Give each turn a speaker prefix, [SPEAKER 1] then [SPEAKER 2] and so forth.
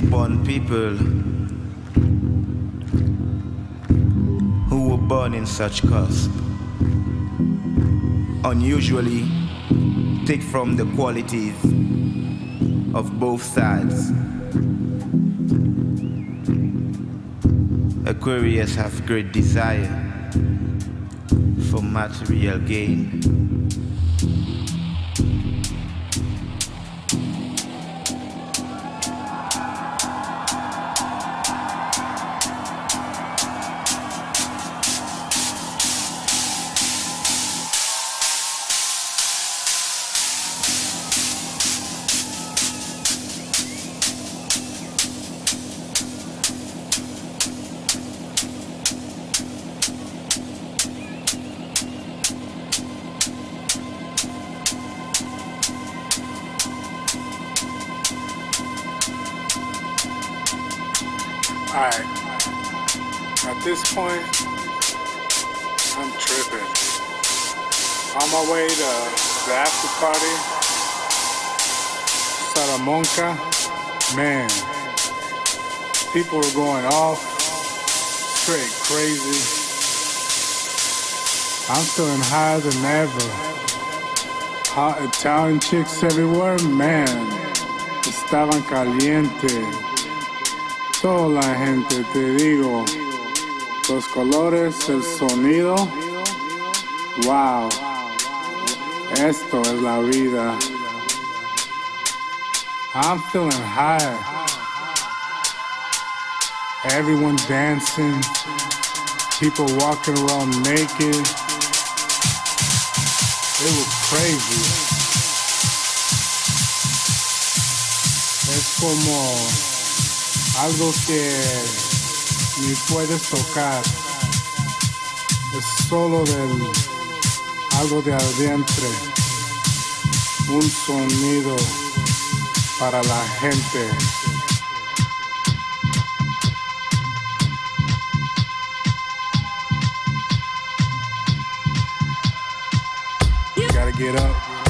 [SPEAKER 1] born people who were born in such cusp. Unusually, take from the qualities of both sides. Aquarius have great desire for material gain.
[SPEAKER 2] People going off, straight crazy. I'm feeling higher than ever. Hot Italian chicks everywhere, man. Estaban caliente. Toda la gente, te digo. Los colores, el sonido. Wow. Esto es la vida. I'm feeling high. Everyone dancing, people walking around naked. It was crazy. Es como algo que ni puedes tocar. Es solo del algo de adentro. Un sonido para la gente. Get up.